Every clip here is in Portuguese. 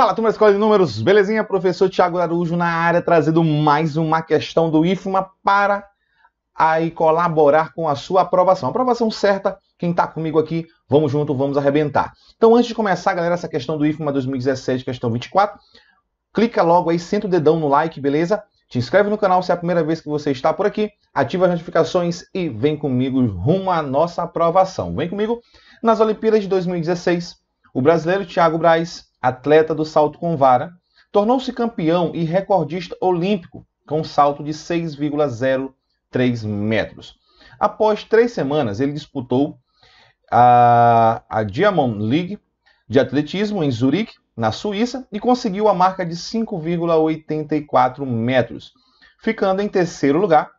Fala, turma da Escola de Números, belezinha? Professor Tiago Araújo na área, trazendo mais uma questão do IFMA para aí colaborar com a sua aprovação. Aprovação certa, quem está comigo aqui, vamos junto, vamos arrebentar. Então, antes de começar, galera, essa questão do IFMA 2017, questão 24, clica logo aí, senta o dedão no like, beleza? Te inscreve no canal se é a primeira vez que você está por aqui, ativa as notificações e vem comigo rumo à nossa aprovação. Vem comigo nas Olimpíadas de 2016. O brasileiro Thiago Braz, atleta do salto com vara, tornou-se campeão e recordista olímpico com um salto de 6,03 metros. Após três semanas, ele disputou a, a Diamond League de atletismo em Zurique, na Suíça e conseguiu a marca de 5,84 metros, ficando em terceiro lugar.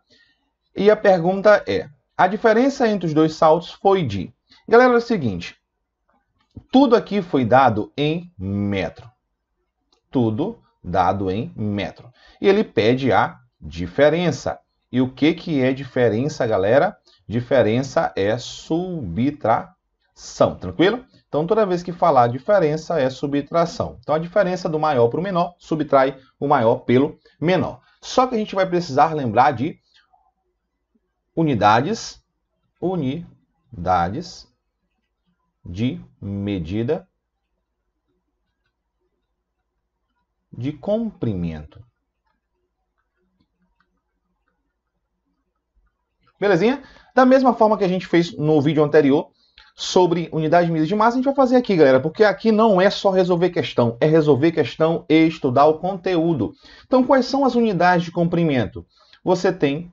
E a pergunta é: a diferença entre os dois saltos foi de. Galera, é o seguinte: tudo aqui foi dado em metro. Tudo dado em metro. E ele pede a diferença. E o que, que é diferença, galera? Diferença é subtração, tranquilo? Então, toda vez que falar diferença é subtração. Então, a diferença do maior para o menor subtrai o maior pelo menor. Só que a gente vai precisar lembrar de unidades, unidades de medida de comprimento. Belezinha? Da mesma forma que a gente fez no vídeo anterior, sobre unidade de medida de massa, a gente vai fazer aqui, galera, porque aqui não é só resolver questão, é resolver questão e estudar o conteúdo. Então, quais são as unidades de comprimento? Você tem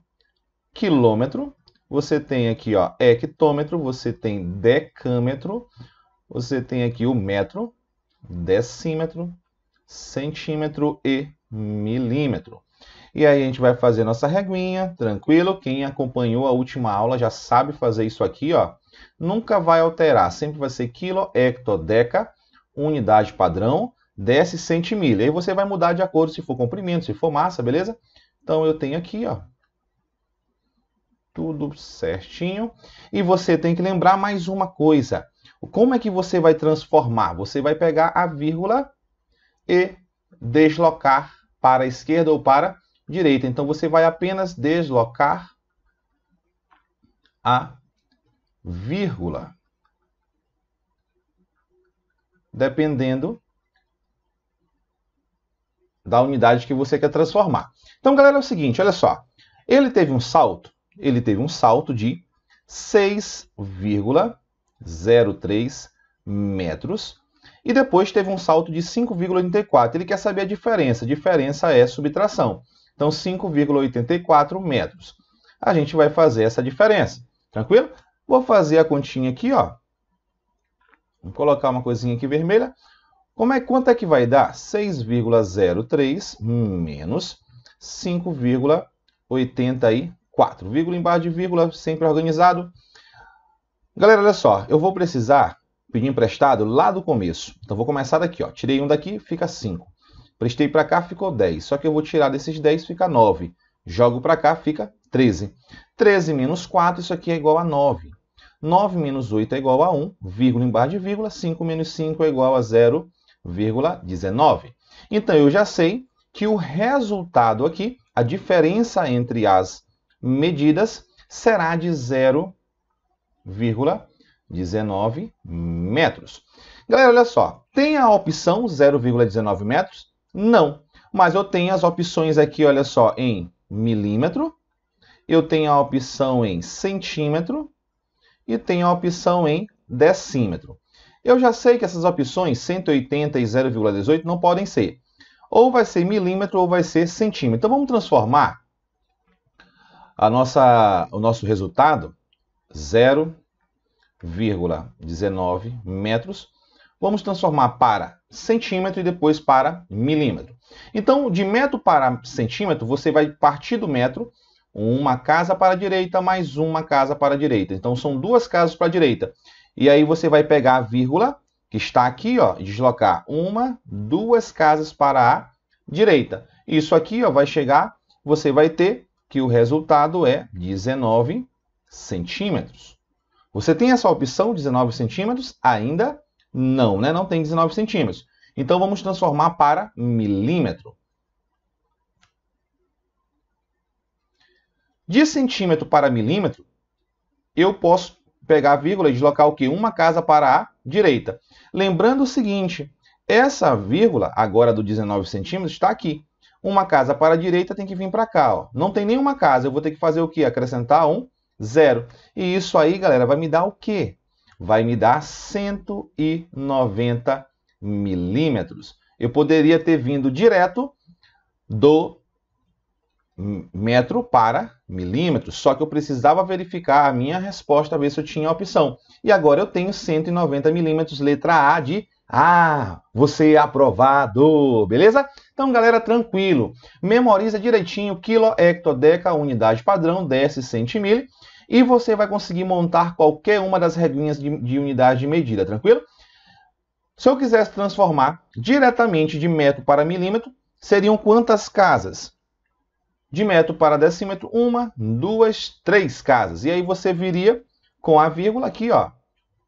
quilômetro, você tem aqui, ó, hectômetro, você tem decâmetro, você tem aqui o metro, decímetro, centímetro e milímetro. E aí a gente vai fazer nossa reguinha, tranquilo? Quem acompanhou a última aula já sabe fazer isso aqui, ó nunca vai alterar, sempre vai ser quilo, hecto, deca, unidade padrão, desse, centimilha. Aí você vai mudar de acordo se for comprimento, se for massa, beleza? Então eu tenho aqui, ó, tudo certinho. E você tem que lembrar mais uma coisa. Como é que você vai transformar? Você vai pegar a vírgula e deslocar para a esquerda ou para a direita. Então você vai apenas deslocar a vírgula. Dependendo da unidade que você quer transformar. Então, galera, é o seguinte, olha só. Ele teve um salto, ele teve um salto de 6,03 metros e depois teve um salto de 5,84. Ele quer saber a diferença. A diferença é subtração. Então, 5,84 metros. A gente vai fazer essa diferença. Tranquilo? Vou fazer a continha aqui, ó. Vou colocar uma coisinha aqui vermelha. Como é, quanto é que vai dar? 6,03 menos 5,84. Vírgula embaixo de vírgula, sempre organizado. Galera, olha só. Eu vou precisar pedir emprestado lá do começo. Então, vou começar daqui. Ó. Tirei um daqui, fica 5. Prestei para cá, ficou 10. Só que eu vou tirar desses 10, fica 9. Jogo para cá, fica 13. 13 menos 4, isso aqui é igual a 9. 9 menos 8 é igual a 1, vírgula embaixo de vírgula, 5 menos 5 é igual a 0,19. Então, eu já sei que o resultado aqui, a diferença entre as medidas, será de 0,19 metros. Galera, olha só, tem a opção 0,19 metros? Não, mas eu tenho as opções aqui, olha só, em milímetro, eu tenho a opção em centímetro, e tem a opção em decímetro. Eu já sei que essas opções 180 e 0,18 não podem ser. Ou vai ser milímetro ou vai ser centímetro. Então vamos transformar a nossa, o nosso resultado 0,19 metros. Vamos transformar para centímetro e depois para milímetro. Então, de metro para centímetro, você vai partir do metro uma casa para a direita mais uma casa para a direita. Então, são duas casas para a direita. E aí você vai pegar a vírgula, que está aqui, ó, deslocar uma, duas casas para a direita. Isso aqui ó, vai chegar, você vai ter que o resultado é 19 centímetros. Você tem essa opção, 19 centímetros? Ainda não, né? Não tem 19 centímetros. Então vamos transformar para milímetro. De centímetro para milímetro, eu posso pegar a vírgula e deslocar o quê? Uma casa para a direita. Lembrando o seguinte, essa vírgula, agora do 19 centímetros, está aqui. Uma casa para a direita tem que vir para cá. Ó. Não tem nenhuma casa, eu vou ter que fazer o quê? Acrescentar um zero. E isso aí, galera, vai me dar o quê? Vai me dar 190 milímetros. Eu poderia ter vindo direto do metro para milímetro, só que eu precisava verificar a minha resposta, ver se eu tinha a opção. E agora eu tenho 190 milímetros, letra A de ah, você é aprovado, beleza? Então, galera, tranquilo. Memoriza direitinho quilo, hecto, deca, unidade padrão, dec, centimil, e você vai conseguir montar qualquer uma das regrinhas de, de unidade de medida, tranquilo? Se eu quisesse transformar diretamente de metro para milímetro, seriam quantas casas? De metro para decímetro, uma, duas, três casas. E aí você viria com a vírgula aqui, ó,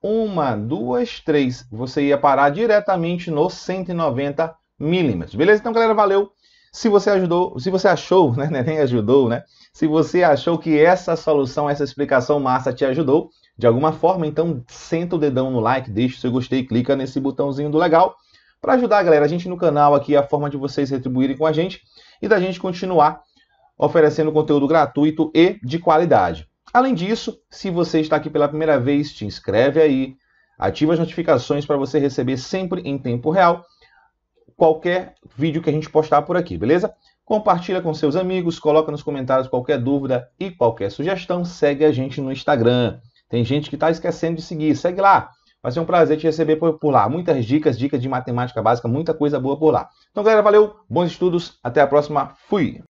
uma, duas, três. Você ia parar diretamente no 190 milímetros. Beleza? Então, galera, valeu. Se você ajudou, se você achou, né, nem ajudou, né? Se você achou que essa solução, essa explicação massa te ajudou de alguma forma, então senta o dedão no like, deixa o seu gostei, clica nesse botãozinho do legal para ajudar, galera, a gente no canal aqui, a forma de vocês retribuírem com a gente e da gente continuar oferecendo conteúdo gratuito e de qualidade. Além disso, se você está aqui pela primeira vez, te inscreve aí, ativa as notificações para você receber sempre em tempo real qualquer vídeo que a gente postar por aqui, beleza? Compartilha com seus amigos, coloca nos comentários qualquer dúvida e qualquer sugestão, segue a gente no Instagram. Tem gente que está esquecendo de seguir, segue lá. Vai ser um prazer te receber por, por lá. Muitas dicas, dicas de matemática básica, muita coisa boa por lá. Então, galera, valeu, bons estudos, até a próxima, fui!